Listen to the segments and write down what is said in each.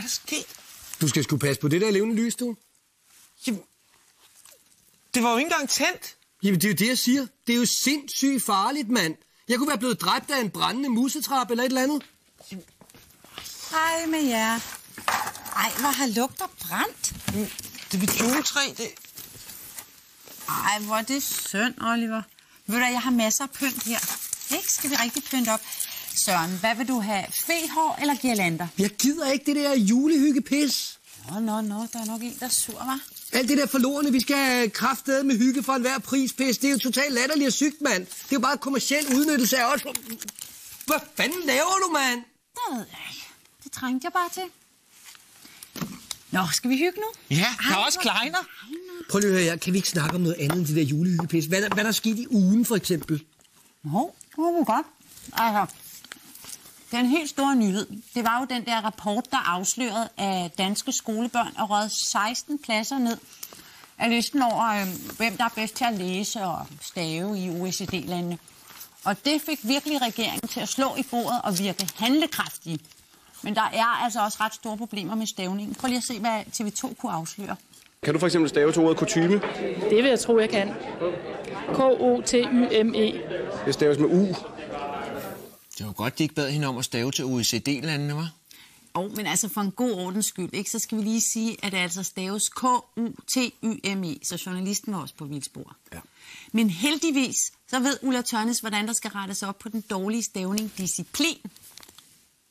hvad er der sket? Du skal sgu passe på det der levende lys, du. Jamen, det var jo ikke engang tændt. Jamen, det er jo det, jeg siger. Det er jo sindssygt farligt, mand. Jeg kunne være blevet dræbt af en brændende musetrap eller et eller andet. Hej med jer. Ej, hvor har lugter brændt. Det er mit juletræ, det... Ej, hvor er det synd, Oliver. Ved du, jeg har masser af pynt her. Ikke? Skal vi rigtig pynte op? Søren, hvad vil du have? Fehår eller girlander? Jeg gider ikke det der julehyggepis. Nå, nå, nå, der er nok en, der er sur, hva'? Alt det der forlorene, vi skal have kraftedet med hygge for enhver pris, pis, det er jo totalt latterligt og sygt, mand. Det er jo bare kommersiel udnyttelse af os. Hvad fanden laver du, mand? Det ved jeg ikke. Det trængte jeg bare til. Nå, skal vi hygge nu? Ja, der er også kleiner. Prøv lige at høre her. Kan vi ikke snakke om noget andet end det der julehyggepis? Hvad, er der- hvad er sket i ugen, for eksempel? Nå, det var godt. Altså, den helt store nyhed, det var jo den der rapport, der afslørede, at danske skolebørn er røget 16 pladser ned af listen over, øh, hvem der er bedst til at læse og stave i OECD-landene. Og det fik virkelig regeringen til at slå i bordet og virke handlekraftige. Men der er altså også ret store problemer med stavningen. Prøv lige at se, hvad TV2 kunne afsløre. Kan du for eksempel stave til ordet kutyme? Det vil jeg tro, jeg kan. K-O-T-Y-M-E. Det staves med U. Det var godt, de ikke bad hende om at stave til OECD-landene, var? Og, men altså for en god ordens skyld, ikke, så skal vi lige sige, at det altså staves K-U-T-Y-M-E, så journalisten var også på vildspor. Ja. Men heldigvis, så ved Ulla Tørnes, hvordan der skal rettes op på den dårlige stavning disciplin.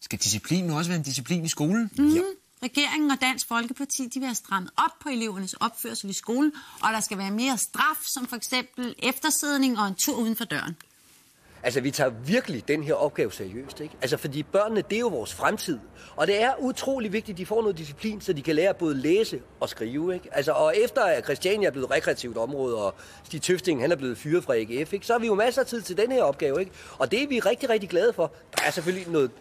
Skal disciplin nu også være en disciplin i skolen? Mm. Ja. Regeringen og Dansk Folkeparti de vil have strammet op på elevernes opførsel i skolen, og der skal være mere straf, som for eksempel eftersidning og en tur uden for døren. Altså, vi tager virkelig den her opgave seriøst, ikke? Altså, fordi børnene, det er jo vores fremtid. Og det er utrolig vigtigt, at de får noget disciplin, så de kan lære både læse og skrive, ikke? Altså, og efter at Christiania er blevet rekreativt område, og Stig Tøfting, han er blevet fyret fra AGF, ikke? Så har vi jo masser af tid til den her opgave, ikke? Og det er vi rigtig, rigtig glade for. Der er selvfølgelig noget...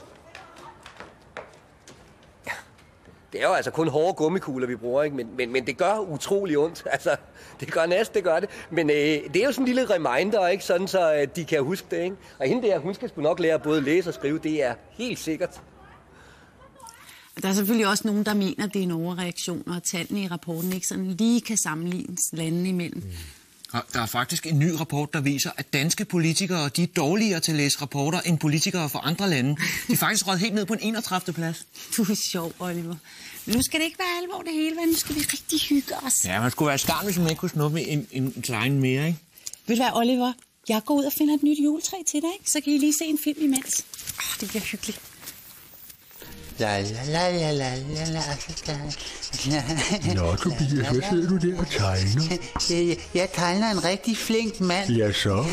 Det er jo altså kun hårde gummikugler, vi bruger, ikke? Men, men, men det gør utrolig ondt. Altså, det gør næsten, det gør det. Men øh, det er jo sådan en lille reminder, ikke? Sådan så øh, de kan huske det, ikke? Og hende der, hun skal sgu nok lære både at læse og skrive. Det er helt sikkert. Der er selvfølgelig også nogen, der mener, at det er en overreaktion, og at tallene i rapporten ikke sådan lige kan sammenlignes landene imellem. Mm. Og der er faktisk en ny rapport, der viser, at danske politikere de er dårligere til at læse rapporter end politikere fra andre lande. De er faktisk røget helt ned på en 31. plads. Du er sjov, Oliver. Men nu skal det ikke være alvor det hele, vel? Nu skal vi rigtig hygge os. Ja, man skulle være skarn, hvis man ikke kunne snuppe en, en, en klein mere, ikke? Ved du hvad, Oliver? Jeg går ud og finder et nyt juletræ til dig, ikke? Så kan I lige se en film imens. Oh, det bliver hyggeligt. La la la la la la Nå, Tobias, hvad sidder du der og tegner? Jeg, jeg tegner en rigtig flink mand. Ja, så.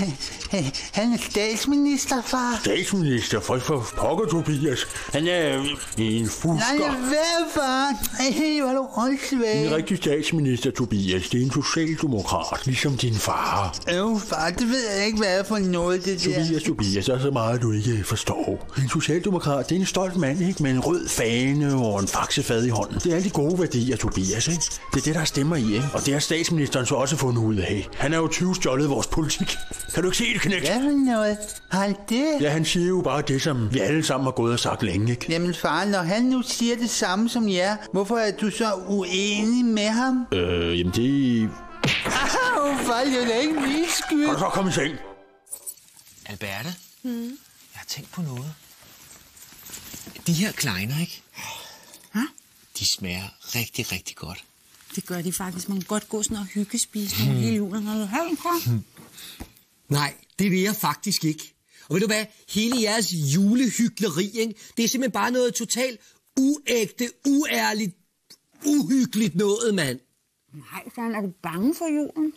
Han er statsminister, far. Statsminister, for, for pokker, Tobias. Han er øh, en Nej, fusker. lad være, far. Ej, hvor er du En åndssvag. rigtig statsminister, Tobias. Det er en socialdemokrat, ligesom din far. Øv, far, det ved jeg ikke, hvad er for noget, det der. Tobias, Tobias, der er så meget, du ikke forstår. En socialdemokrat, det er en stolt mand, ikke? Med en rød fane og en faxefad i hånden. Det er alle de gode værdier, Tobias, ikke? Det er det, der stemmer i, ikke? Og det har statsministeren så også fundet ud af. Han er jo 20 stjålet vores politik. Kan du ikke se det, knægt? Hvad for noget? Har han det? Ja, han siger jo bare det, som vi alle sammen har gået og sagt længe, ikke? Jamen far, når han nu siger det samme som jer, hvorfor er du så uenig med ham? Øh, jamen det... Au, far, det er da ikke min skyld. Kan du så komme i seng? Alberte, mm. jeg har tænkt på noget. De her kleiner, ikke? Hæ? De smager rigtig, rigtig godt. Det gør de faktisk. Man kan godt gå sådan og hyggespise mm. hele julen. Når du har en klar. Nej, det vil jeg faktisk ikke. Og ved du hvad? Hele jeres julehyggeleri, ikke? det er simpelthen bare noget totalt uægte, uærligt, uhyggeligt noget, mand. Nej, Søren, er du bange for julen?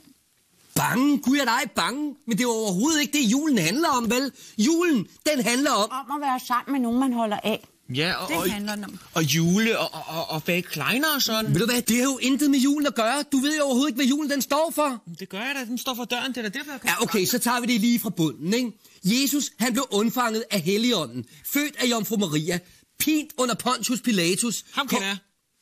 Bange? Gud, jeg er dig bange. Men det er overhovedet ikke det, julen handler om, vel? Julen, den handler om... Om at være sammen med nogen, man holder af. Ja, og, Det handler om. og jule og, og, og, og bage kleiner og sådan. Ved du hvad, det har jo intet med julen at gøre. Du ved jo overhovedet ikke, hvad julen den står for. Det gør jeg da. Den står for døren. Det er da derfor, jeg kan... Ja, okay, så tager vi det lige fra bunden, ikke? Jesus, han blev undfanget af Helligånden, født af Jomfru Maria, pint under Pontius Pilatus. Ham kender jeg.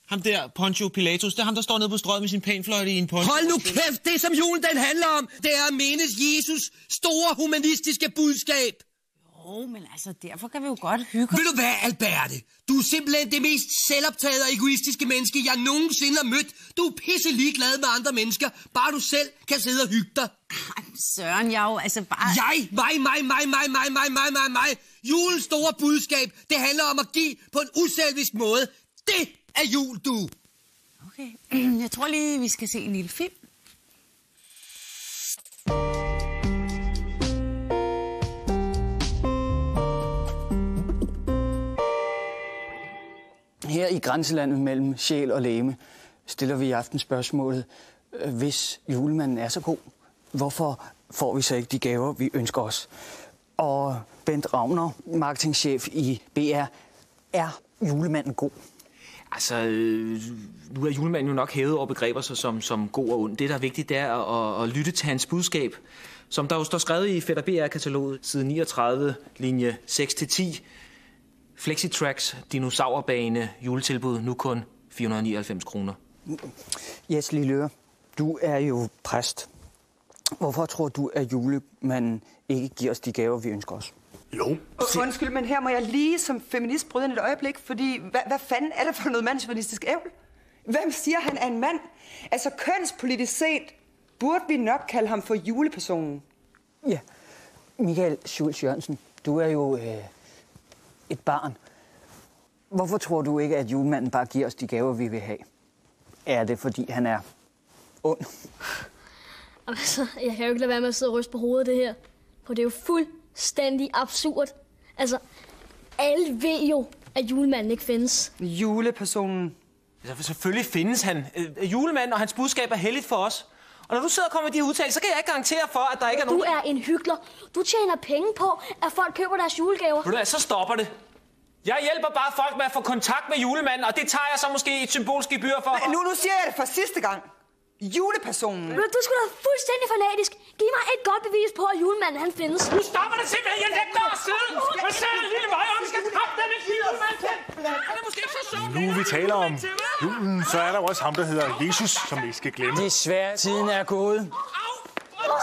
Ham der, Poncho Pilatus, det er ham, der står nede på strøget med sin panfløjte i en poncho. Hold nu kæft, det som julen den handler om, det er at menes Jesus store humanistiske budskab. Jo, men altså, derfor kan vi jo godt hygge os. Ved du hvad, Alberte? Du er simpelthen det mest selvoptagede og egoistiske menneske, jeg nogensinde har mødt. Du er pisse ligeglad med andre mennesker, bare du selv kan sidde og hygge dig. Søren, jeg er jo altså bare... Jeg, mig, mig, mig, mig, mig, mig, mig, mig, mig. Julens store budskab, det handler om at give på en uselvisk måde. Det er jul, du. Okay, jeg tror lige, vi skal se en lille film. Her i grænselandet mellem sjæl og læme stiller vi i aften spørgsmålet, øh, hvis julemanden er så god, hvorfor får vi så ikke de gaver, vi ønsker os? Og Bent Ravner, marketingchef i BR, er julemanden god? Altså, øh, nu er julemanden jo nok hævet over begreber så som, som god og ond. Det, der er vigtigt, det er at, at, at lytte til hans budskab, som der jo står skrevet i Fætter BR-kataloget, side 39, linje 6-10. Flexitracks, dinosaurbane, juletilbud, nu kun 499 kroner. Jes Lilløre, du er jo præst. Hvorfor tror du, at julemanden ikke giver os de gaver, vi ønsker os? Jo. Og undskyld, men her må jeg lige som feminist bryde ind et øjeblik, fordi hvad, hvad fanden er det for noget mandsjournalistisk ævl? Hvem siger, han er en mand? Altså kønspolitisk set burde vi nok kalde ham for julepersonen. Ja, Michael Schulz Jørgensen, du er jo øh, et barn. Hvorfor tror du ikke, at julemanden bare giver os de gaver, vi vil have? Er det, fordi han er ond? Altså, jeg kan jo ikke lade være med at sidde og ryste på hovedet det her. For det er jo fuldstændig absurd. Altså, alle ved jo, at julemanden ikke findes. Julepersonen. Altså, selvfølgelig findes han. Øh, Julemanden og hans budskab er heldigt for os. Og når du sidder og kommer med de her udtalelser, så kan jeg ikke garantere for, at der ikke er Du nogen... er en hyggelig. Du tjener penge på, at folk køber deres julegaver. Ved du hvad, så stopper det. Jeg hjælper bare folk med at få kontakt med julemanden, og det tager jeg så måske et symbolsk gebyr for. Nu, nu siger jeg det for sidste gang. Julepersonen. Men Du skulle da fuldstændig fanatisk. Giv mig et godt bevis på, at julemanden han findes. Nu stopper det simpelthen. Jeg lægger mig at sidde. Hvad sagde en lille vej, og vi skal kraftedeme ikke julemand til. Han er måske så sjov. Nu vi taler om julen, så er der også ham, der hedder Jesus, som vi ikke skal glemme. Desværre, tiden er gået.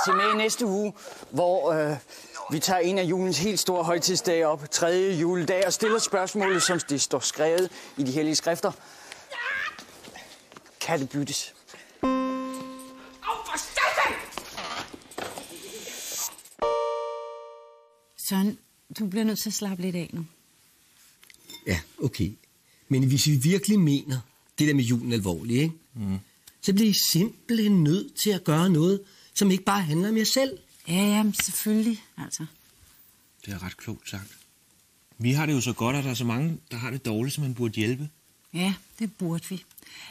Se med i næste uge, hvor øh, vi tager en af julens helt store højtidsdage op, tredje juledag, og stiller spørgsmålet, som det står skrevet i de hellige skrifter. Kan det byttes? Søren, du bliver nødt til at slappe lidt af nu. Ja, okay. Men hvis vi virkelig mener det der med julen alvorligt, ikke? Mm. så bliver I simpelthen nødt til at gøre noget, som ikke bare handler om jer selv. Ja, ja, selvfølgelig, altså. Det er ret klogt sagt. Vi har det jo så godt, at der er så mange, der har det dårligt, som man burde hjælpe. Ja, det burde vi.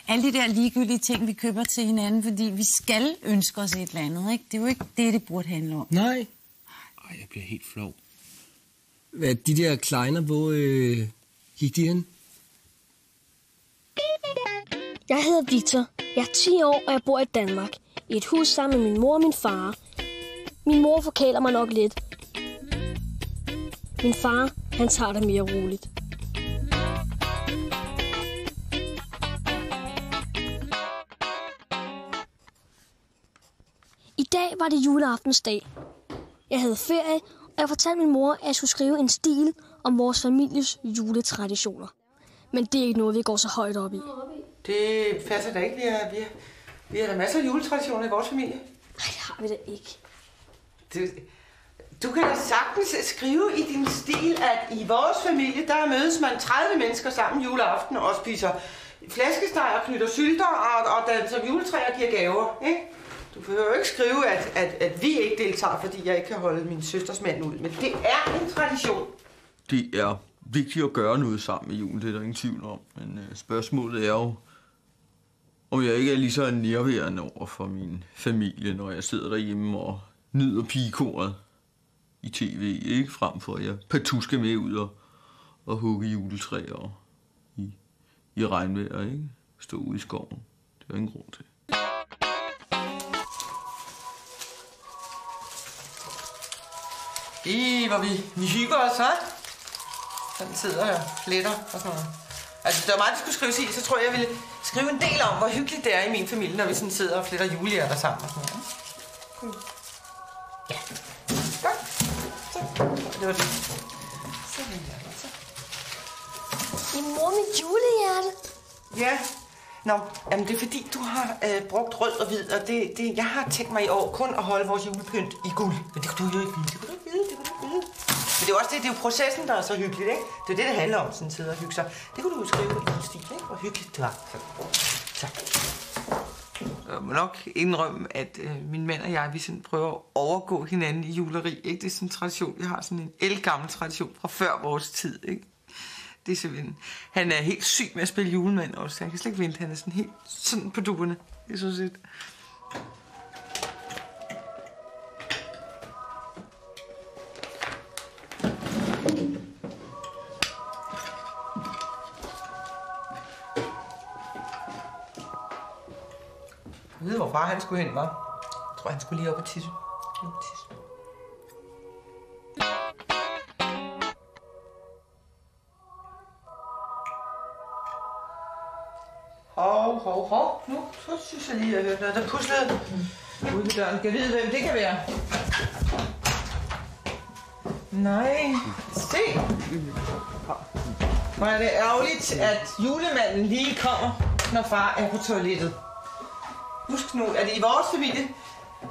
Alle de der ligegyldige ting, vi køber til hinanden, fordi vi skal ønske os et eller andet, ikke? Det er jo ikke det, det burde handle om. Nej. Ej, jeg bliver helt flov. Hvad, de der kleiner, hvor øh, gik de hen? Jeg hedder Victor. Jeg er 10 år, og jeg bor i Danmark. I et hus sammen med min mor og min far. Min mor forkæler mig nok lidt. Min far, han tager det mere roligt. I dag var det juleaftensdag. Jeg havde ferie, jeg fortalte min mor, at jeg skulle skrive en stil om vores families juletraditioner. Men det er ikke noget, vi går så højt op i. Det passer da ikke. Vi har, vi har, vi har da masser af juletraditioner i vores familie. Nej, det har vi da ikke. Du, du kan da sagtens skrive i din stil, at i vores familie, der mødes man 30 mennesker sammen juleaften og spiser flæskesteg og knytter sylter og, og danser juletræ og giver gaver. Ikke? Du behøver jo ikke skrive, at, at, at vi ikke deltager, fordi jeg ikke kan holde min søsters mand ud. Men det er en tradition. Det er vigtigt at gøre noget sammen i julen, det er der ingen tvivl om. Men øh, spørgsmålet er jo, om jeg ikke er lige så nærværende over for min familie, når jeg sidder derhjemme og nyder pigekoret i tv, ikke? Frem for at jeg partout skal med ud og, og hugge juletræer i, i regnvejr, ikke? Stå ude i skoven. Det er ingen grund til. I, hvor vi, vi hygger os, hva'? Sådan sidder jeg og fletter og sådan noget. Altså, der var meget, der skulle skrives i, så tror jeg, jeg ville skrive en del om, hvor hyggeligt det er i min familie, når vi sådan sidder og fletter julehjerter sammen og sådan noget. Cool. Ja. Godt. Så. Det var det. Så vil jeg så. I mor, mit julehjerte. Ja. Nå, jamen det er fordi, du har øh, brugt rød og hvid, og det, det, jeg har tænkt mig i år kun at holde vores julepynt i guld. Men det kan du jo ikke vide, det kan du ikke vide, det kan du ikke vide. Men det er jo også det, det er jo processen, der er så hyggeligt, ikke? Det er det, det handler om, sådan tid at hygge sig. Det kunne du jo skrive i din stil, ikke? Hvor hyggeligt det var. Så. så. Jeg må nok indrømme, at øh, min mand og jeg, vi sådan prøver at overgå hinanden i juleri, ikke? Det er sådan en tradition, vi har sådan en elgammel tradition fra før vores tid, ikke? Det er simpelthen... Han er helt syg med at spille julemand også. Jeg kan slet ikke vente, han er sådan helt sådan på duerne. Det er så sødt. Jeg ved, hvor far han skulle hen, var. Jeg tror, han skulle lige op og tisse. Lige op og tisse. Hov. Nu så synes jeg lige, at jeg hørte noget, der puslede ude ved døren. Kan jeg vide, hvem det kan være? Nej, se. Hvor er det ærgerligt, at julemanden lige kommer, når far er på toilettet. Husk nu, at i vores familie,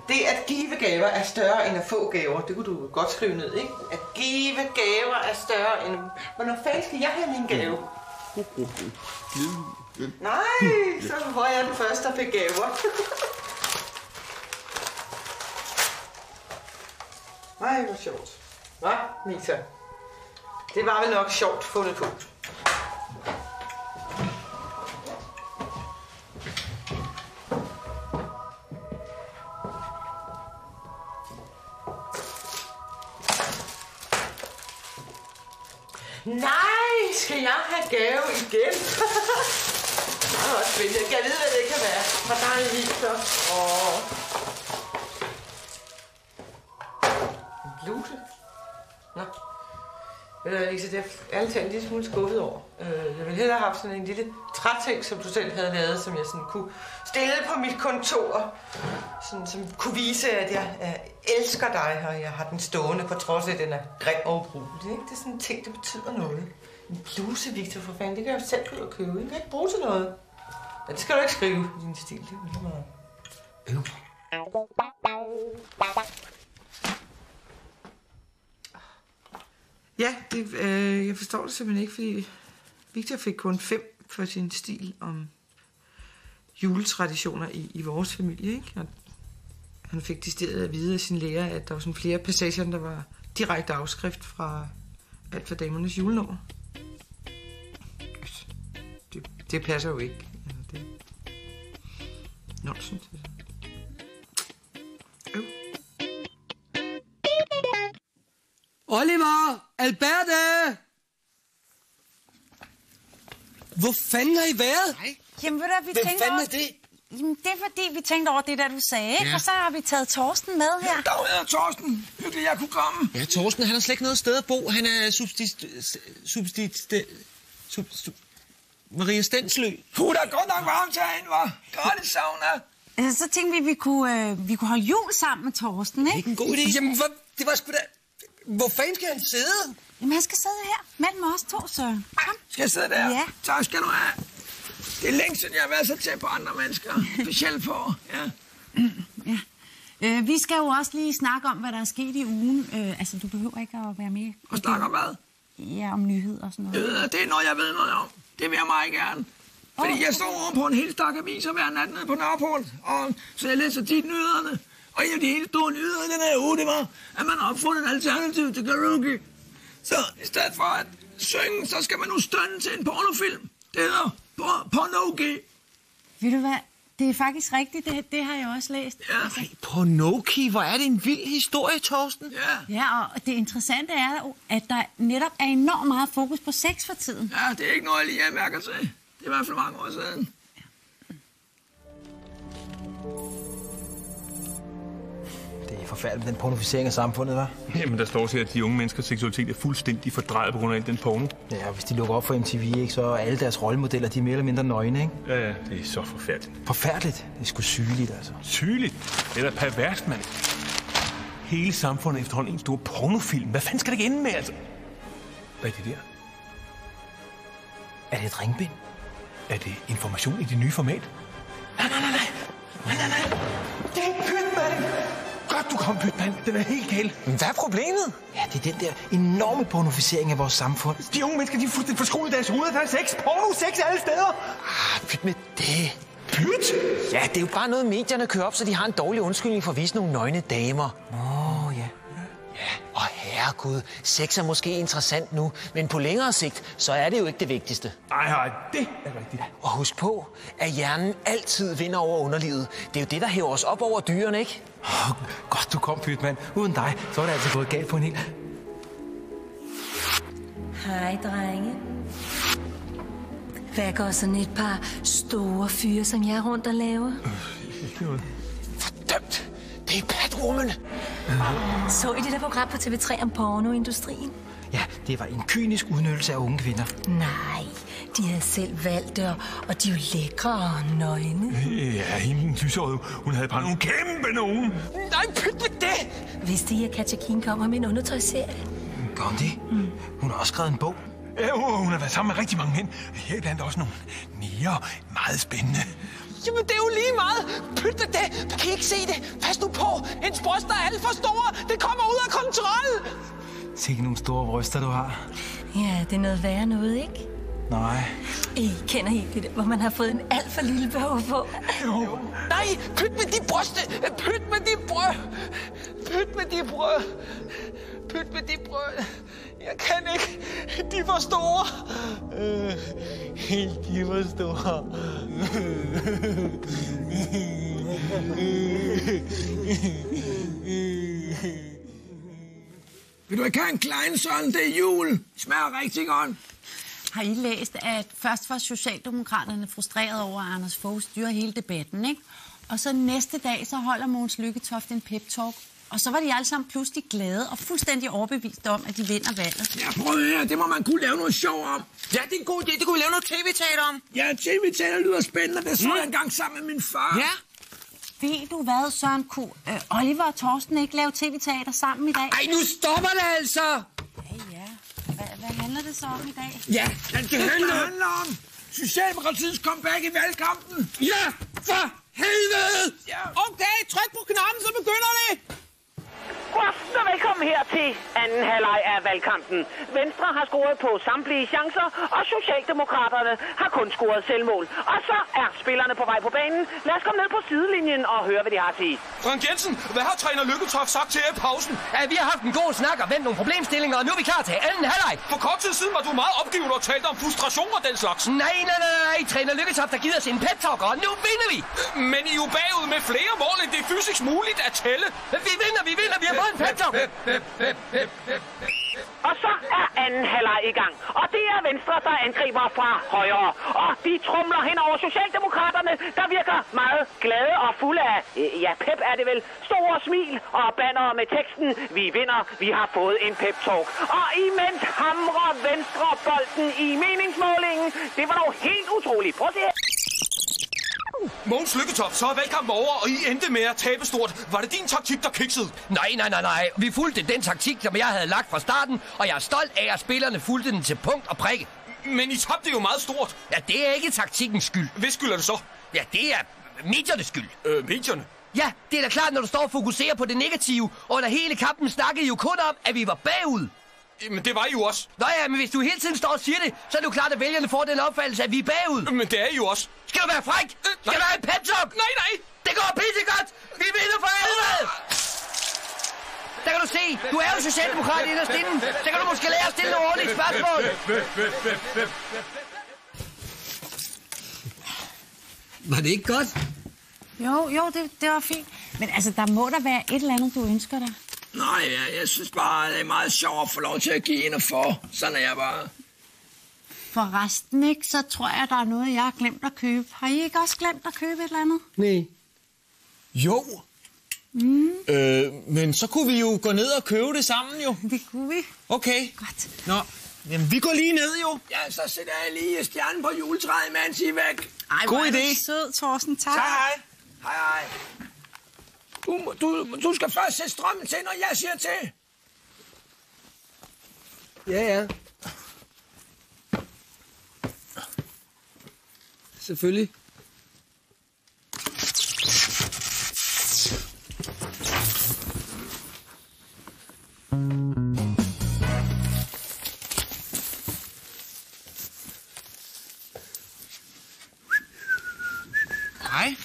det at give gaver er større end at få gaver. Det kunne du godt skrive ned, ikke? At give gaver er større end... Hvornår fanden skal jeg have min gave? Nej, så var jeg den første, der fik gaver. Nej, hvor sjovt. Hva, Nita. Det var vel nok sjovt fundet på. Jeg en lille smule skuffet over. Øh, Jeg ville hellere have haft sådan en lille træting, som du selv havde lavet, som jeg sådan kunne stille på mit kontor. Sådan, som kunne vise, at jeg jeg elsker dig, og jeg har den stående, på trods af, at den er grim og ubrugelig. Ikke? Det er sådan en ting, der betyder noget. En bluse, Victor, for fanden, det kan jeg jo selv gå ud og købe. Det kan jeg ikke bruge til noget. Ja, det skal du ikke skrive i din stil. Det er jo lige meget. Ja, det, øh, jeg forstår det simpelthen ikke, fordi Victor fik kun fem for sin stil om juletraditioner i, i vores familie. Ikke? Og han fik decideret at vide af sin lærer, at der var sådan flere passager, der var direkte afskrift fra alt for damernes julenummer. Det, det passer jo ikke. Altså, det er nonsens. altså. Oliver! Alberte! Hvor fanden har I været? Nej. Jamen, ved du, vi Hvem tænkte fanden over... er det? Jamen, det er fordi, vi tænkte over det, der du sagde, ikke? Ja. Og så har vi taget Torsten med her. Dag, jeg er Torsten. Hyggeligt, jeg kunne komme. Ja, Torsten, han har slet ikke noget sted at bo. Han er subsist... subsist... Sub, sub, Maria Stenslø. Puh, der er godt nok varmt herinde, var. Godt i sauna. Så tænkte vi, at vi kunne, øh, vi kunne holde jul sammen med Torsten, ikke? en god idé. Jamen, hvor, det var sgu da... Hvor fanden skal han sidde? Jamen, han skal sidde her mellem os to, Søren. Kom. Skal jeg sidde der? Ja. Tak skal du have. Det er længe siden, jeg har været så tæt på andre mennesker. Specielt på, ja. ja. Øh, vi skal jo også lige snakke om, hvad der er sket i ugen. Øh, altså, du behøver ikke at være med. Og snakke om hvad? Ja, om nyheder og sådan noget. Øh, det er noget, jeg ved noget om. Det vil jeg meget gerne. Fordi jeg står over på en hel stak aviser hver nat nede på Nørreport, og så jeg læser tit nyhederne. Og en af de helt store nyheder i den her uge, det var, at man har opfundet et alternativ til karaoke. Så i stedet for at synge, så skal man nu stønne til en pornofilm. Det hedder por- pornogi. Ved du hvad? Det er faktisk rigtigt, det, det har jeg også læst. Ja. Altså, På Noki, hvor er det en vild historie, Torsten. Ja. ja, og det interessante er jo, at der netop er enormt meget fokus på sex for tiden. Ja, det er ikke noget, jeg lige mærker til. Det er i hvert fald mange år siden. Det er forfærdeligt, den pornoficering af samfundet, hva'? Jamen, der står til, at de unge menneskers seksualitet er fuldstændig fordrejet på grund af al den porno. Ja, og hvis de lukker op for MTV, ikke, så er alle deres rollemodeller, de er mere eller mindre nøgne, ikke? Ja, ja, det er så forfærdeligt. Forfærdeligt. Det er sgu sygeligt, altså. Sygeligt. Eller perverst, mand. Hele samfundet er efterhånden en stor pornofilm. Hvad fanden skal det ikke ende med, altså? Hvad er det der? Er det et ringbind? Er det information i det nye format? Nej, nej, nej, nej. Nej, nej, nej. Det er Pytmand. Godt, du kom, Pytmand. Den er helt gal. Men hvad er problemet? Ja, det er den der enorme pornoficering af vores samfund. De unge mennesker, de er fuldstændig forskruet i deres hoveder. Der er sex, porno, sex alle steder. Ah, pyt med det. Pyt? Ja, det er jo bare noget, medierne kører op, så de har en dårlig undskyldning for at vise nogle nøgne damer. Og herregud, sex er måske interessant nu, men på længere sigt, så er det jo ikke det vigtigste. Nej, nej, det er rigtigt. Og husk på, at hjernen altid vinder over underlivet. Det er jo det, der hæver os op over dyrene, ikke? Oh, godt, du kom, Pytmand. Uden dig, så var det altså gået galt på en hel... Hej, drenge. Hvad går sådan et par store fyre, som jeg er rundt og laver? Dømt! Det er Batwoman! Så I det der program på TV3 om pornoindustrien? Ja, det var en kynisk udnyttelse af unge kvinder. Nej, de havde selv valgt det, og- de er jo lækre og nøgne. Ja, hende lyshåret, hun havde bare nogle kæmpe nogen. Nej, pyt med det! Vidste I, at Katja King kommer med en undertøjsserie? Gør hun det? Hun har også skrevet en bog. Ja, hun hun har været sammen med rigtig mange mænd. Her blandt også nogle nære, meget spændende. Jamen, det er jo lige meget. Pyt med det. Kan I ikke se det? Pas nu på. Hendes bryster er alt for store. Det kommer ud af kontrol. Sikke nogle store bryster, du har. Ja, det er noget værre noget, ikke? Nej. I kender ikke det der, hvor man har fået en alt for lille behov på. Jo. Nej, pyt med de bryste. Pyt med de brød. Pyt med de brød. Pyt med de brød. Jeg kan ikke. De er for store. Øh, de er for store. Vil du ikke have en klein sådan? Det er jul. Smager rigtig godt. Har I læst, at først var Socialdemokraterne frustreret over, at Anders Fogh styrer hele debatten, ikke? Og så næste dag, så holder Mogens Lykketoft en pep-talk. Og så var de alle sammen pludselig glade og fuldstændig overbevist om, at de vinder valget. Ja, prøv at høre. Det må man kunne lave noget sjov om. Ja, det er en god idé. Det kunne vi lave noget tv-teater om. Ja, tv-teater lyder spændende. Det så Mm. jeg engang sammen med min far. Ja. Ved du hvad, Søren K? Øh, Oliver og Torsten ikke lave tv-teater sammen i dag? Ej, nu stopper det altså! Ja, ja. Hvad, hvad handler det så om i dag? Ja, det, det handler om Socialdemokratiets comeback i valgkampen. Ja, for helvede! Ja. Okay, tryk på knappen, så begynder det. God aften og velkommen her til anden halvleg af valgkampen. Venstre har scoret på samtlige chancer, og Socialdemokraterne har kun scoret selvmål. Og så er spillerne på vej på banen. Lad os komme ned på sidelinjen og høre, hvad de har at sige. Frank Jensen, hvad har træner Lykketoft sagt til jer i pausen? Ja, vi har haft en god snak og vendt nogle problemstillinger, og nu er vi klar til anden halvleg. For kort tid siden var du meget opgivende og talte om frustration og den slags. Nej, nej, nej, nej, træner Lykketoft har givet os en pep talk, og nu vinder vi. Men I er jo bagud med flere mål, end det er fysisk muligt at tælle. Vi vinder, vi vinder, vi har fået en talk. Og så er anden halvleg i gang. Og det er Venstre, der angriber fra højre. Og de trumler hen over Socialdemokraterne, der virker meget glade og fulde af, ja, pep er det vel, store smil og banner med teksten, vi vinder, vi har fået en pep-talk. Og imens hamrer Venstre bolden i meningsmålingen. Det var dog helt utroligt. Prøv at se her. Mogens Lykketoft, så er valgkampen over, og I endte med at tabe stort. Var det din taktik, der kiksede? Nej, nej, nej, nej. Vi fulgte den taktik, som jeg havde lagt fra starten, og jeg er stolt af, at spillerne fulgte den til punkt og prikke. Men I tabte jo meget stort. Ja, det er ikke taktikkens skyld. Hvis skyld er det så? Ja, det er mediernes skyld. Øh, medierne? Ja, det er da klart, når du står og fokuserer på det negative, og under hele kampen snakkede I jo kun om, at vi var bagud. Men det var I jo også. Nå ja, men hvis du hele tiden står og siger det, så er det jo klart, at vælgerne får den opfattelse, at vi er bagud. Men det er I jo også. Skal du være fræk? Skal du have en talk? Nej, nej. Det går pisse godt. Vi vinder for helvede. Der kan du se, du er jo socialdemokrat i inden. Så kan du måske lære at stille nogle ordentlige spørgsmål. Var det ikke godt? Jo, jo, det, det var fint. Men altså, der må der være et eller andet, du ønsker dig. Nej, jeg, jeg synes bare, det er meget sjovt at få lov til at give en og for. Sådan er jeg bare. For resten, ikke, så tror jeg, der er noget, jeg har glemt at købe. Har I ikke også glemt at købe et eller andet? Nej. Jo. Mm. Øh, men så kunne vi jo gå ned og købe det sammen, jo. Det kunne vi. Okay. Godt. Nå, jamen vi går lige ned, jo. Ja, så sætter jeg lige stjernen på juletræet, mens I er væk. Ej, God er idé. sød, Thorsten. Tak. Tak, hej. Hej, hej. Du, du, du skal først sætte strømmen til, når jeg siger til. Ja, ja. Selvfølgelig. Hej.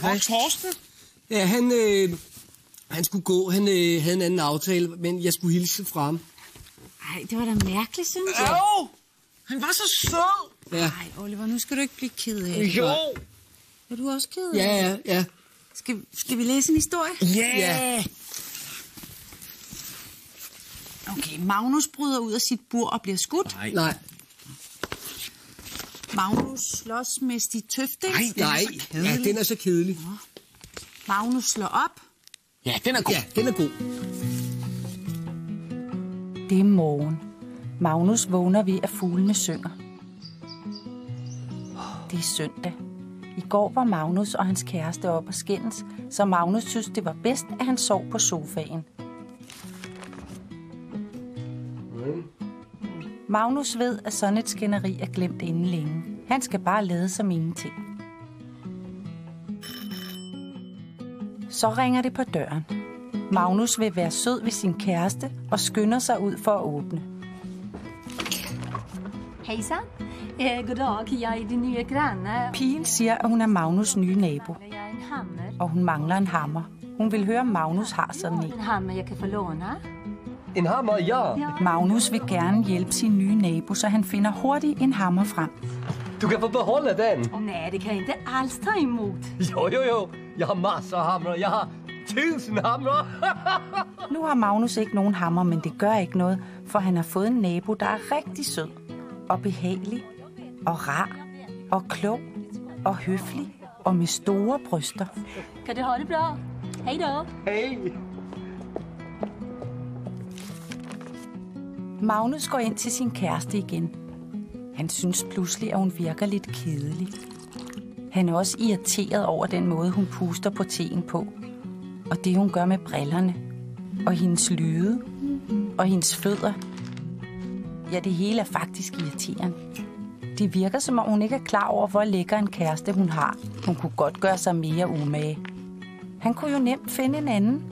Hvor er Torsten? Ja, han, øh, han skulle gå. Han øh, havde en anden aftale, men jeg skulle hilse fra ham. Ej, det var da mærkeligt, synes jeg. Jo, han var så sød. Ja. Ej, Oliver, nu skal du ikke blive ked af det. Jo. Er du også ked af Ja, ja, ja. Skal, skal vi læse en historie? Ja. Ja. Okay, Magnus bryder ud af sit bur og bliver skudt. Nej. Nej. Magnus slås med Stig Tøfting. Nej, nej. Ja, den er så kedelig. Magnus slår op. Ja, den er god. Ja, den er god. Det er morgen. Magnus vågner ved, at fuglene synger. Det er søndag. I går var Magnus og hans kæreste op og skændes, så Magnus synes, det var bedst, at han sov på sofaen. Magnus ved, at sådan et skænderi er glemt inden længe. Han skal bare lade som ingenting. Så ringer det på døren. Magnus vil være sød ved sin kæreste og skynder sig ud for at åbne. Hejsan. Eh, goddag, jeg er din nye granne. Pigen siger, at hun er Magnus' nye nabo, og hun mangler en hammer. Hun vil høre, om Magnus har sådan en. En hammer jeg kan få låne. En hammer, ja. Magnus vil gerne hjælpe sin nye nabo, så han finder hurtigt en hammer frem. Du kan få beholde den. Nej, det kan jeg inte alls ta emot. Jo, jo, jo. Jeg har masser af hamre. Jeg har tusind hamre. Nu har Magnus ikke nogen hammer, men det gør ikke noget, for han har fået en nabo, der er rigtig sød og behagelig og rar og klog og høflig og med store bryster. Kan det bra? Hej då. Hej. Magnus går ind til sin kæreste igen. Han synes pludselig, at hun virker lidt kedelig. Han er også irriteret over den måde, hun puster på teen på. Og det, hun gør med brillerne. Og hendes lyde. Og hendes fødder. Ja, det hele er faktisk irriterende. Det virker, som om hun ikke er klar over, hvor lækker en kæreste hun har. Hun kunne godt gøre sig mere umage. Han kunne jo nemt finde en anden.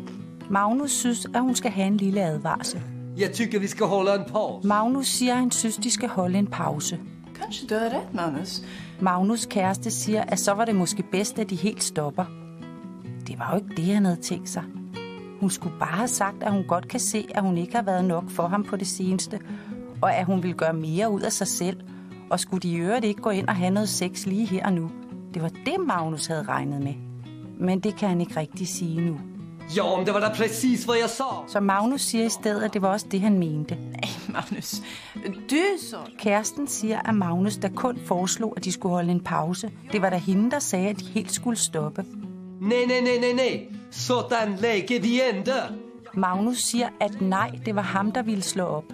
Magnus synes, at hun skal have en lille advarsel. Jeg tykker, vi skal holde en pause. Magnus siger, at han synes, de skal holde en pause. Kanskje du har ret, Magnus. Magnus kæreste siger, at så var det måske bedst, at de helt stopper. Det var jo ikke det, han havde tænkt sig. Hun skulle bare have sagt, at hun godt kan se, at hun ikke har været nok for ham på det seneste, og at hun ville gøre mere ud af sig selv, og skulle de i øvrigt ikke gå ind og have noget sex lige her og nu. Det var det, Magnus havde regnet med. Men det kan han ikke rigtig sige nu. Jo, men det var da præcis, hvad jeg sa. Så Magnus siger i stedet, at det var også det, han mente. Magnus, du så... Kæresten siger, at Magnus der kun foreslog, at de skulle holde en pause. Det var da hende, der sagde, at de helt skulle stoppe. Nej, nej, nej, nej, nej. Sådan lægger vi ikke. Magnus siger, at nej, det var ham, der ville slå op.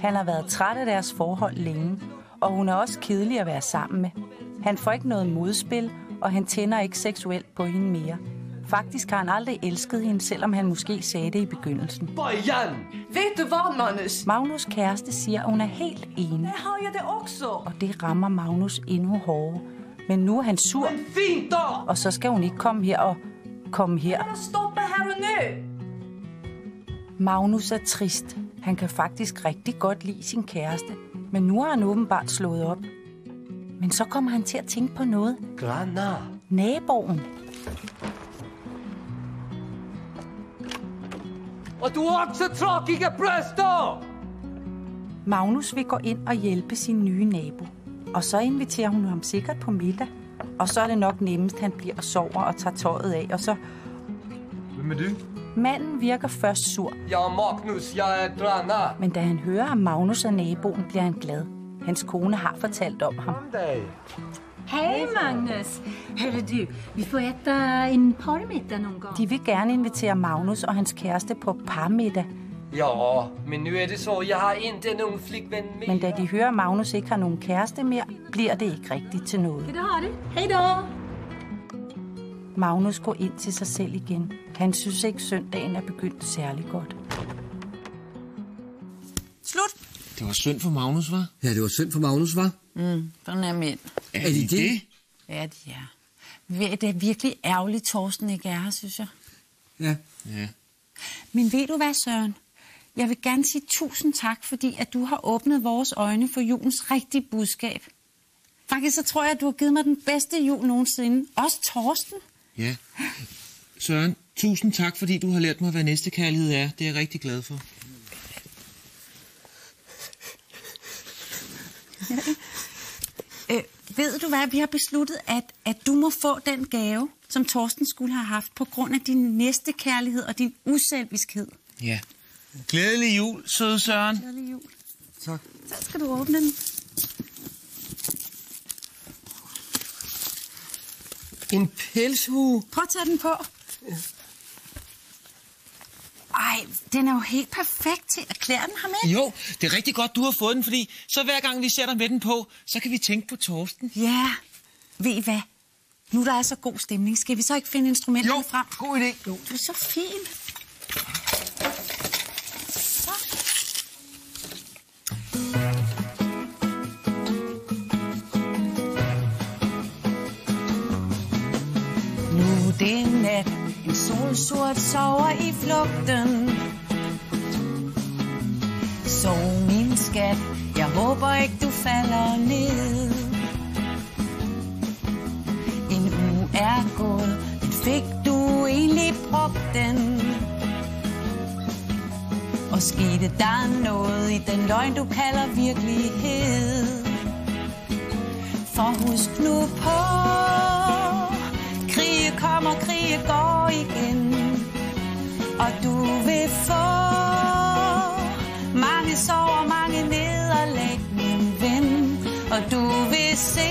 Han har været træt af deres forhold længe, og hun er også kedelig at være sammen med. Han får ikke noget modspil, og han tænder ikke seksuelt på hende mere. Faktisk har han aldrig elsket hende, selvom han måske sagde det i begyndelsen. Bojan! Vet du vad, Magnus? Magnus kæreste siger, at hun er helt enig, Det har jag det också. og det rammer Magnus endnu hårdere. Men nu er han sur, Fint då! og så skal hun ikke komme her og komme her. Stoppa här och nu! Magnus er trist. Han kan faktisk rigtig godt lide sin kæreste, men nu har han åbenbart slået op. Men så kommer han til at tænke på noget. Granna. Och du har också tråkiga bröster! Magnus vil gå ind og hjælpe sin nye nabo. Og så inviterer hun ham sikkert på middag. Og så er det nok nemmest, han bliver og sover og tager tøjet af. Og så... Hvem er du? Manden virker først sur, Jag är Magnus, jag är Dranna. men da han hører, at Magnus er naboen, bliver han glad. Hans kone har fortalt om ham. Hej Magnus! Hörru du, vi får äta en parmiddag någon gång. De vil gerne invitere Magnus og hans kæreste på parmiddag, Ja, men nu är det så, jag har inte någon flickvän med. men da de hører, at Magnus ikke har nogen kæreste mere, bliver det ikke rigtigt til noget. Det har du. Hej då! Magnus går ind til sig selv igen. Han synes ikke, søndagen er begyndt særlig godt. Slut. Det var synd for Magnus, var? Ja, det var synd for Magnus, var? Mm, sådan er. Er de det? Ja, de er. Det er virkelig ærgerligt, Torsten ikke er her, synes jeg. Ja. Ja. Men ved du hvad, Søren? Jeg vil gerne sige tusind tak, fordi at du har åbnet vores øjne for julens rigtige budskab. Faktisk så tror jeg, at du har givet mig den bedste jul nogensinde. Også Torsten. Ja. Søren, tusind tak, fordi du har lært mig, hvad næste kærlighed er. Det er jeg rigtig glad for. Øh, ved du hvad, vi har besluttet, at, at du må få den gave, som Torsten skulle have haft, på grund af din næste kærlighed og din uselviskhed. Ja. Glædelig jul, søde Søren. Glædelig jul. Tak. Så skal du åbne den. En pelshue. Prøv at tage den på. Den er jo helt perfekt til at klæde den ham ikke? Jo, det er rigtig godt, du har fået den, fordi så hver gang vi dig med den på, så kan vi tænke på Torsten. Ja, ved I hvad? Nu der er så god stemning, skal vi så ikke finde instrumenterne Jo, frem? god idé. Jo, du er så fin. Nu det er nat, en solsort sover i Og skete der noget i den løgn, du kalder virkelighed? For husk nu på, krige kommer, krige går igen. Og du vil få mange sår og mange nederlag, min ven. Og du vil se,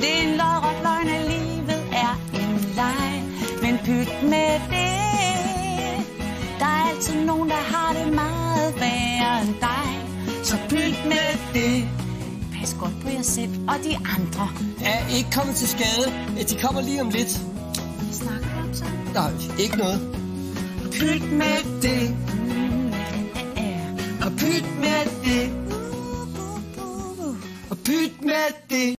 det er en lodret løgn, at livet er en leg. Men pyt med det, værre end dig. Så pyt med det. Pas godt på jer selv og de andre. Er ikke kommet til skade. De kommer lige om lidt. Hvad snakker du om så? Nej, ikke noget. Pyt med det. Og pyt med det. Og pyt med det.